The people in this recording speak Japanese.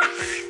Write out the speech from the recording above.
何?